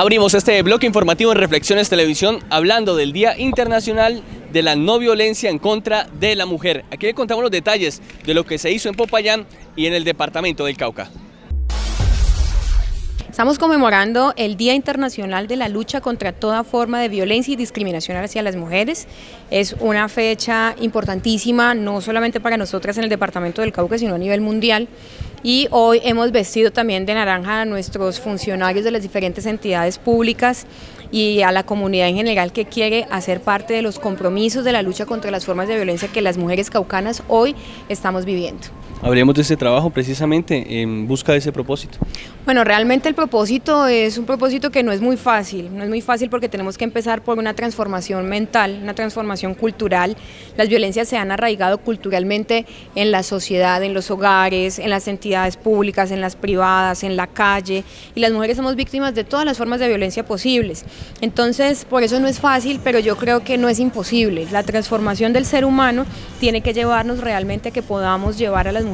Abrimos este bloque informativo en Reflexiones Televisión hablando del Día Internacional de la No Violencia en contra de la Mujer. Aquí le contamos los detalles de lo que se hizo en Popayán y en el departamento del Cauca. Estamos conmemorando el Día Internacional de la Lucha contra toda forma de violencia y discriminación hacia las mujeres. Es una fecha importantísima, no solamente para nosotras en el Departamento del Cauca, sino a nivel mundial. Y hoy hemos vestido también de naranja a nuestros funcionarios de las diferentes entidades públicas y a la comunidad en general que quiere hacer parte de los compromisos de la lucha contra las formas de violencia que las mujeres caucanas hoy estamos viviendo. Habríamos de ese trabajo precisamente en busca de ese propósito. Bueno, realmente el propósito es un propósito que no es muy fácil, no es muy fácil porque tenemos que empezar por una transformación mental, una transformación cultural. Las violencias se han arraigado culturalmente en la sociedad, en los hogares, en las entidades públicas, en las privadas, en la calle, y las mujeres somos víctimas de todas las formas de violencia posibles. Entonces, por eso no es fácil, pero yo creo que no es imposible. La transformación del ser humano tiene que llevarnos realmente a que podamos llevar a las mujeres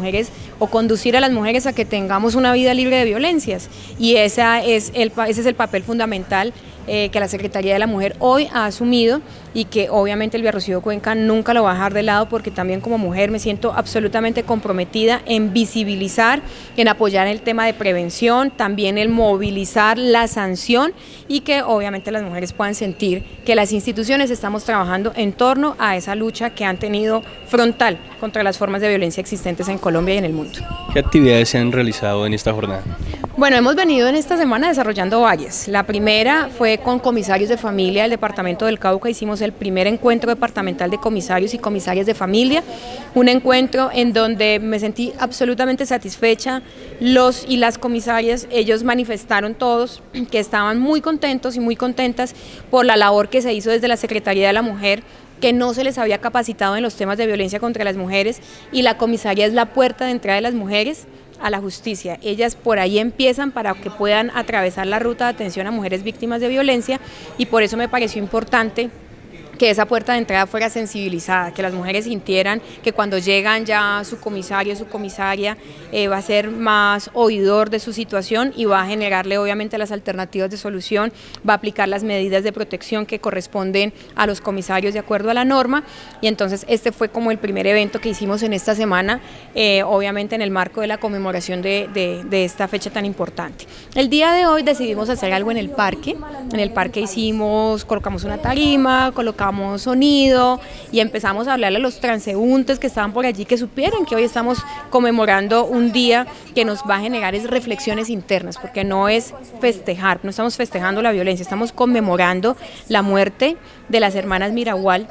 o conducir a las mujeres a que tengamos una vida libre de violencias. Y esa es el, ese es el papel fundamental eh, que la Secretaría de la Mujer hoy ha asumido y que obviamente el Villarrocío Cuenca nunca lo va a dejar de lado porque también como mujer me siento absolutamente comprometida en visibilizar, en apoyar el tema de prevención, también el movilizar la sanción y que obviamente las mujeres puedan sentir que las instituciones estamos trabajando en torno a esa lucha que han tenido frontal contra las formas de violencia existentes en Colombia y en el mundo. ¿Qué actividades se han realizado en esta jornada? Bueno, hemos venido en esta semana desarrollando varias. La primera fue con comisarios de familia del Departamento del Cauca, hicimos el primer encuentro departamental de comisarios y comisarias de familia, un encuentro en donde me sentí absolutamente satisfecha, los y las comisarias, ellos manifestaron todos que estaban muy contentos y muy contentas por la labor que se hizo desde la Secretaría de la Mujer que no se les había capacitado en los temas de violencia contra las mujeres. Y la comisaría es la puerta de entrada de las mujeres a la justicia. Ellas por ahí empiezan para que puedan atravesar la ruta de atención a mujeres víctimas de violencia y por eso me pareció importante que esa puerta de entrada fuera sensibilizada, que las mujeres sintieran que cuando llegan ya su comisario, su comisaria, eh, va a ser más oidor de su situación y va a generarle obviamente las alternativas de solución, va a aplicar las medidas de protección que corresponden a los comisarios de acuerdo a la norma y entonces este fue como el primer evento que hicimos en esta semana, eh, obviamente en el marco de la conmemoración de, de esta fecha tan importante. El día de hoy decidimos hacer algo en el parque, en el parque hicimos, colocamos una tarima, colocamos sonido y empezamos a hablarle a los transeúntes que estaban por allí que supieran que hoy estamos conmemorando un día que nos va a generar es reflexiones internas, porque no es festejar, no estamos festejando la violencia, estamos conmemorando la muerte de las hermanas Miragual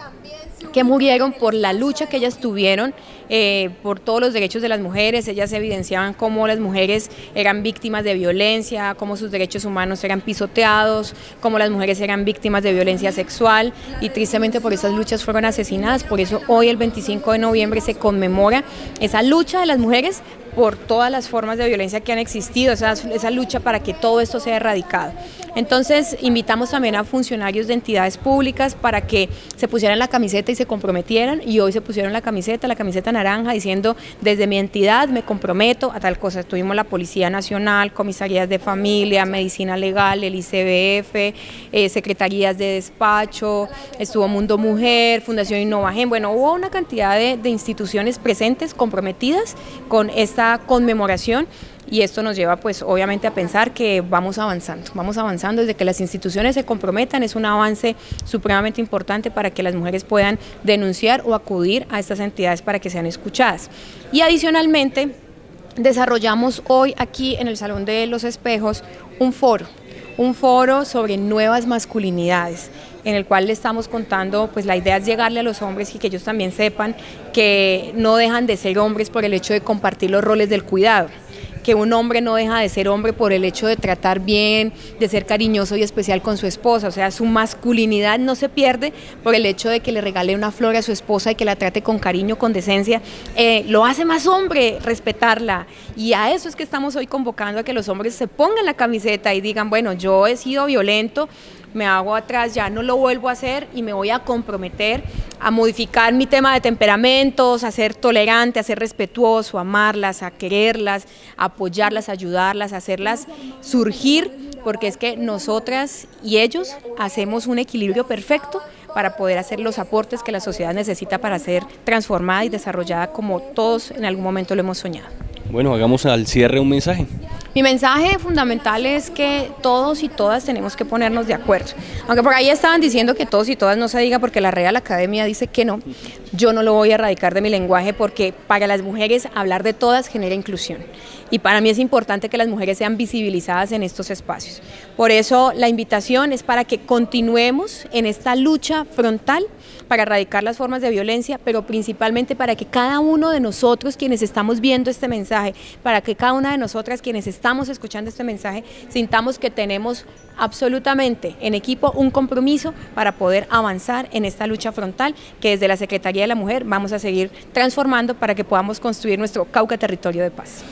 que murieron por la lucha que ellas tuvieron eh, por todos los derechos de las mujeres. Ellas evidenciaban cómo las mujeres eran víctimas de violencia, cómo sus derechos humanos eran pisoteados, cómo las mujeres eran víctimas de violencia sexual y tristemente por esas luchas fueron asesinadas. Por eso hoy el 25 de noviembre se conmemora esa lucha de las mujeres por todas las formas de violencia que han existido, esa, esa lucha para que todo esto sea erradicado. Entonces invitamos también a funcionarios de entidades públicas para que se pusieran la camiseta y se comprometieran. Y hoy se pusieron la camiseta, la camiseta naranja diciendo desde mi entidad me comprometo a tal cosa. Tuvimos la Policía Nacional, comisarías de familia, medicina legal, el ICBF, eh, secretarías de despacho, estuvo Mundo Mujer, Fundación Innovagen, bueno, hubo una cantidad de, de instituciones presentes, comprometidas con esta conmemoración y esto nos lleva pues obviamente a pensar que vamos avanzando, vamos avanzando desde que las instituciones se comprometan, es un avance supremamente importante para que las mujeres puedan denunciar o acudir a estas entidades para que sean escuchadas. Y adicionalmente desarrollamos hoy aquí en el Salón de los Espejos un foro, un foro sobre nuevas masculinidades en el cual le estamos contando, pues la idea es llegarle a los hombres y que ellos también sepan que no dejan de ser hombres por el hecho de compartir los roles del cuidado que un hombre no deja de ser hombre por el hecho de tratar bien, de ser cariñoso y especial con su esposa, o sea, su masculinidad no se pierde por el hecho de que le regale una flor a su esposa y que la trate con cariño, con decencia, eh, lo hace más hombre respetarla. Y a eso es que estamos hoy convocando a que los hombres se pongan la camiseta y digan, bueno, yo he sido violento, me hago atrás, ya no lo vuelvo a hacer y me voy a comprometer a modificar mi tema de temperamentos, a ser tolerante, a ser respetuoso, a amarlas, a quererlas, a apoyarlas, a ayudarlas, a hacerlas surgir porque es que nosotras y ellos hacemos un equilibrio perfecto para poder hacer los aportes que la sociedad necesita para ser transformada y desarrollada como todos en algún momento lo hemos soñado. Bueno, hagamos al cierre un mensaje. Mi mensaje fundamental es que todos y todas tenemos que ponernos de acuerdo. Aunque por ahí estaban diciendo que todos y todas no se diga porque la Real Academia dice que no, yo no lo voy a erradicar de mi lenguaje porque para las mujeres hablar de todas genera inclusión. Y para mí es importante que las mujeres sean visibilizadas en estos espacios. Por eso la invitación es para que continuemos en esta lucha frontal para erradicar las formas de violencia, pero principalmente para que cada uno de nosotros quienes estamos viendo este mensaje, para que cada una de nosotras quienes estamos escuchando este mensaje, sintamos que tenemos absolutamente en equipo un compromiso para poder avanzar en esta lucha frontal que desde la Secretaría de la Mujer vamos a seguir transformando para que podamos construir nuestro Cauca territorio de paz.